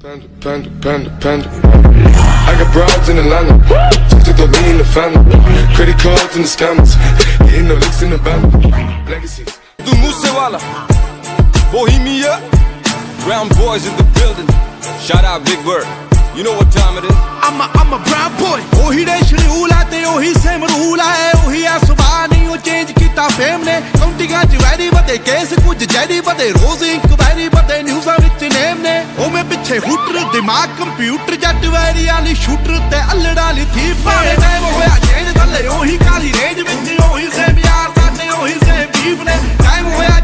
Panda, panda, panda, panda. I got broads in Atlanta. Just took the lean, the family. Credit cards and the scammers. Hitting the licks in the van. Legacies. Do Musewala. Bohemia. Brown boys in the building. Shout out Big Bird. You know what time it is? I'm a, I'm a brown boy. Oh, he that shit, Ula, they, oh, he same Rula, oh, he has Subani, change kita fame ne. County got you ready, but they can't see, put you jetty, but they rosy, but they news are rich. ਪਿੱਛੇ hooter, ਦਿਮਾਗ computer, ਜੱਟ ਵੈਰੀ ਵਾਲੀ shooter ਤੇ ਅਲੜਾ ਵਾਲੀ ਥੀ ਭਾਵੇਂ ਟਾਈਮ ਹੋਇਆ ਚੇਂਜ ਥੱਲੇ ਉਹੀ ਕਾਲੀ ਰੇਂਜ ਵਿੱਚ, ਉਹੀ ਸੇਮ ਯਾਰ ਸਾਡੇ, ਉਹੀ ਸੇਮ ਬੀਫ ਨੇ। ਟਾਈਮ ਹੋਇਆ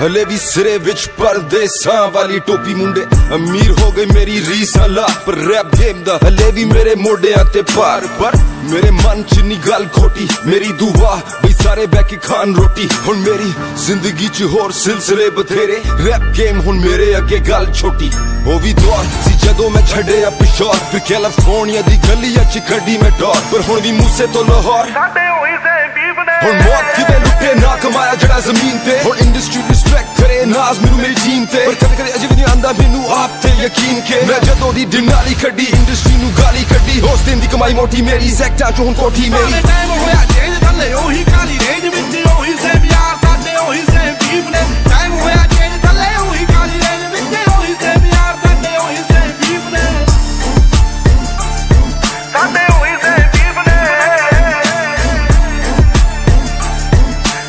ਹਲੇ ਵੀ ਸਿਰੇ ਵਿੱਚ ਪਰਦੇਸਾਂ ਵਾਲੀ ਟੋਪੀ ਮੁੰਡੇ। ਅਮੀਰ ਹੋ ਗਏ ਮੇਰੀ ਰੀਸਾਂ ਲਾ ਪਰ ਰੈਪ ਗੇਮ ਦਾ ਹਲੇ ਵੀ ਮੇਰੇ ਮੋਢਿਆਂ ਤੇ ਭਾਰ। ਪਰ ਮੇਰੇ ਮਨ ਚ ਨਹੀਂ ਗੱਲ ਖੋਟੀ ਮੇਰੀ ਦੁਆ ਵੀ ਸਾਰੇ ਬੈ ਕੇ ਖਾਣ ਰੋਟੀ। ਹੁਣ ਮੇਰੀ ਜ਼ਿੰਦਗੀ ਚ ਹੋਰ ਸਿਲਸਿਲੇ ਬਥੇਰੇ। ਰੈਪ ਗੇਮ ਹੁਣ ਮੇਰੇ ਅੱਗੇ ਗੱਲ ਛੋਟੀ। ਉਹ ਵੀ ਦੌਰ ਸੀ ਜਦੋਂ ਮੈਂ ਛੱਡਿਆ ਪਿਸ਼ੌਰ। ਫਿਰ ਕੈਲੀਫੋਰਨੀਆ ਦੀ ਗਲੀਆਂ ਚ ਕੱਢੀ ਮੈਂ ਡੋਰ। ਪਰ ਹੁਣ ਵੀ ਮੂਸੇ ਤੋਂ ਲਾਹੌਰ। ਸਾਡੇ ਹੋਈ ਸੇ ਬੀਬ ਨੇ। ਹੁਣ ਮੌਤ ਕਿਤੇ ਲੁੱਟੇ ਨਾ ਕਮਾਇਆ ਜਿਹੜਾ ਜ਼ਮੀਨ ਤੇ। ਹੁਣ ਇੰਡਸਟਰੀ ਯਕੀਨ ਕੇ ਮੈਂ ਜਦੋਂ ਦੀ ਦਿਨਾਲੀ ਕੱਢੀ ਇੰਡਸਟਰੀ ਨੂੰ ਗਾਲੀ ਕੱਢੀ ਉਸ ਦਿਨ ਦੀ ਕਮਾਈ ਮੋਟੀ ਮੇਰੀ ਸੈਕਟਾਂ ਚ ਹੁਣ ਕੋਠੀ ਮੇਰੀ। ਟਾਈਮ ਹੋਇਆ ਚੇਂਜ ਥੱਲੇ ਉਹੀ ਕਾਲੀ ਰੇਂਜ ਵਿੱਚ ਉਹੀ ਸੇਮ ਯਾਰ ਸਾਡੇ ਉਹੀ ਸੇਮ ਬੀਫ ਨੇ। ਟਾਈਮ ਹੋਇਆ ਚੇਂਜ ਥੱਲੇ ਉਹੀ ਕਾਲੀ ਰੇਂਜ ਵਿੱਚ ਉਹੀ ਸੇਮ ਯਾਰ ਸਾਡੇ ਉਹੀ ਸੇਮ ਬੀਫ ਨੇ। ਸਾਡੇ ਹੋਈ ਸੇ ਬੀਬ ਨੇ।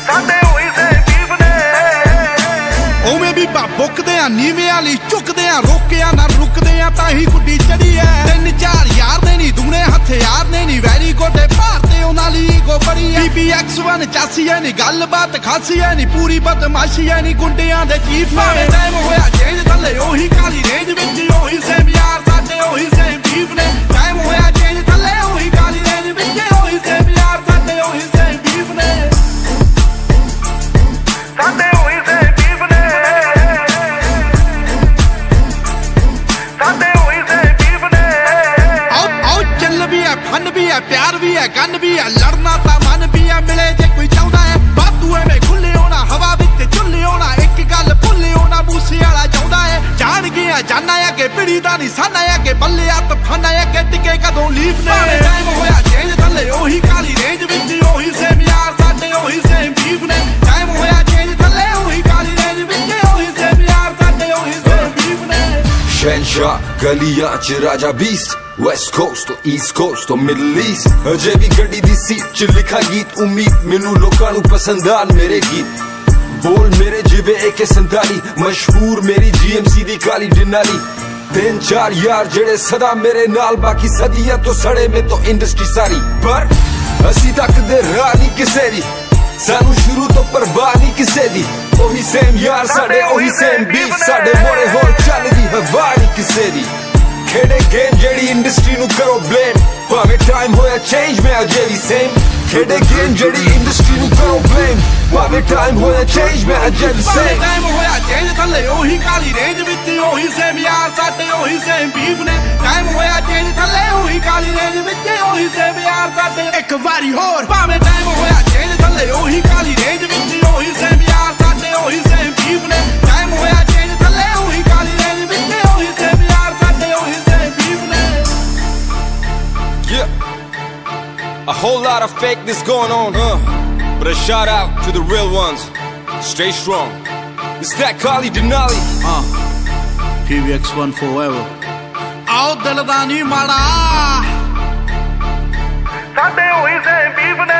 ਸਾਡੇ ਹੋਈ ਸੇ ਬੀਬ ਨੇ। ਉਵੇਂ ਵੀ ਬਾ ਬੁੱਕਦੇ ਆ ਨੀਵੇਂ ਵਾਲੀ ਝੁਕਦੇ ਆ ਰੋਕਿਆ ਨਾ ਰੁਕਦੇ ਆ ਤਾਂ ਹੀ ਗੁੱਡੀ ਚੜੀ ਐ। ਤਿੰਨ ਚਾਰ ਯਾਰ ਦੇ ਨਹੀਂ ਦੁਗਣੇ ਹਥਿਆਰ ਨੇ ਨਹੀਂ ਵੈਰੀ ਗੋਡੇ ਭਾਰਤੇ ਉਹਨਾਂ ਲਈ ਈਗੋ ਬੜੀ ਐ। BBX1 ਚਾਸੀ ਐ ਨਹੀਂ ਗੱਲਬਾਤ ਖਾਸੀ ਐ ਨਹੀਂ ਪੂਰੀ ਬਦਮਾਸ਼ੀ ਐ ਨਹੀਂ ਗੁੰਡਿਆਂ ਦੇ ਚੀਫ ਨੇ ਟਾਈਮ ਹੋਇਆ ਚੇਂਜ ਥੱਲੇ ਉਹੀ ਕਾਲੀ ਰੇਂਜ ਵਿੱਚ ਉਹੀ ਸੇਮ ਯਾਰ ਸਾਡੇ ਉਹੀ ਸੇਮ ਬੀਫ ਨੇ। ਕਦੋਂ ਨੇ ਟਾਈਮ ਹੋਇਆ ਚੇਂਜ ਥੱਲੇ ਉਹੀ ਕਾਲੀ ਰੇਂਜ ਵਿੱਚ, ਉਹੀ ਸੇਮ ਯਾਰ ਸਾਡੇ, ਉਹੀ ਸੇਮ ਬੀਫ ਨੇ। ਟਾਈਮ ਹੋਇਆ ਚੇਂਜ ਥੱਲੇ ਉਹੀ ਕਾਲੀ ਰੇਂਜ ਵਿੱਚ, ਉਹੀ ਸੇਮ ਯਾਰ ਸਾਡੇ, ਉਹੀ ਸੇਮ ਬੀਫ ਨੇ। ਸ਼ਹਿਨਸ਼ਾਹ ਗਲੀਆਂ ਚ ਰਾਜਾ ਬੀਸਟ ਵੈਸਟ ਕੋਸਟ ਤੋਂ ਈਸਟ ਕੋਸਟ ਤੋਂ ਮਿਡਲ ਈਸਟ ਅਜੇ ਵੀ ਗੱਡੀ ਦੀ ਸੀਟ ਚ ਲਿਖਾ ਗੀਤ, ਉਮੀਦ ਮੈਨੂੰ ਲੋਕਾਂ ਨੂੰ ਪਸੰਦ ਆਣ ਮੇਰੇ ਗੀਤ। ਬੋਲ ਮੇਰੇ ਜਿਵੇਂ AK47 ਮਸ਼ਹੂਰ ਮੇਰੀ GMC ਦੀ ਕਾਲੀ ਡਿਨਾਲੀ। ਤਿੰਨ ਚਾਰ ਯਾਰ ਜਿਹੜੇ ਸਦਾ ਮੇਰੇ ਨਾਲ ਬਾਕੀ ਸਦੀਆਂ ਤੋਂ ਸੜੇ ਮੇ ਤੋਂ ਇੰਡਸਟਰੀ ਸਾਰੀ। ਪਰ ਅਸੀਂ ਤੱਕ ਦੇ ਰਾਹ ਨਹੀਂ ਕਿਸੇ ਦੀ। ਸਾਨੂੰ ਸ਼ੁਰੂ ਤੋਂ ਪਰਵਾਹ ਨਹੀਂ ਕਿਸੇ ਦੀ। ਉਹੀ ਸੇਮ ਯਾਰ ਸਾਡੇ ਉਹੀ ਸੇਮ ਬੀਫ ਸਾਡੇ ਮੋੜੇ ਹੋਰ ਚੱਲਦੀ ਹਵਾ ਨਹੀਂ ਕਿਸੇ ਦੀ। ਖੇਡੇ ਗੇਮ ਜਿਹੜੀ ਇੰਡਸਟਰੀ ਨੂੰ ਕਰੋ ਬਲੇਮ ਭਾਵੇਂ ਟਾਈਮ ਹੋਇਆ ਚੇਂਜ ਮੈਂ ਅਜੇ ਵੀ ਸੇਮ ਖੇਡੇ ਗੇਮ ਜਿਹੜੀ ਇੰਡਸਟਰੀ ਨੂੰ ਕਰੋ ਬਲੇਮ ਭਾਵੇਂ ਟਾਈਮ ਹੋਇਆ ਚੇਂਜ ਮੈਂ ਅਜੇ ਵੀ ਸੇਮ ਟਾਈਮ ਹੋਇਆ ਚੇਂਜ ਥੱਲੇ ਉਹੀ ਕਾਲੀ ਰੇਂਜ ਵਿੱਚ ਉਹੀ ਸੇਮ ਯਾਰ ਸਾਡੇ ਉਹੀ ਸੇਮ ਬੀਫ ਨੇ ਟਾਈਮ ਹੋਇਆ ਚੇਂਜ ਥੱਲੇ ਉਹੀ ਕਾਲੀ ਰੇਂਜ ਵਿੱਚ ਉਹੀ ਸੇਮ ਯਾਰ ਸਾਡੇ ਇੱਕ ਵਾਰੀ ਹੋਰ A whole lot of fakeness going on, huh? But a shout out to the real ones. Stay strong. It's that Kali Denali. PVX1 forever ਆਓ ਦਿਲ ਦਾ ਨਹੀਂ ਮਾੜਾ ਸਾਡੇ ਹੋਈ ਸੇ ਬੀਬ ਨੇ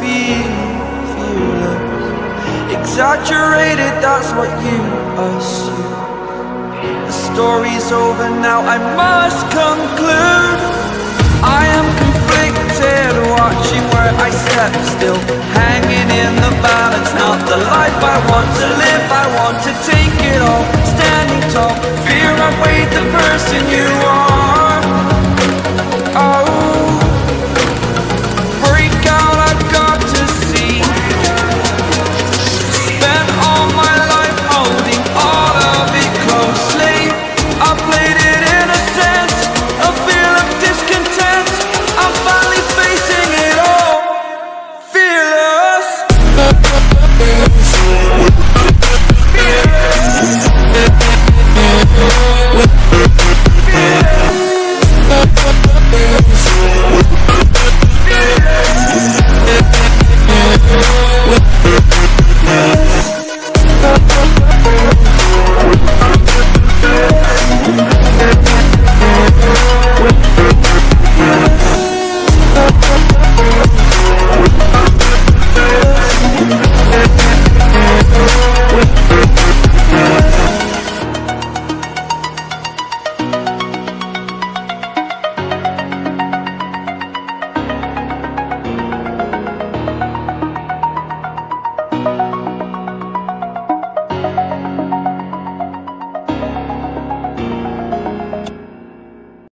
Feeling fearless Exaggerated, that's what you assume. The story's over now, I must conclude. I am conflicted, watching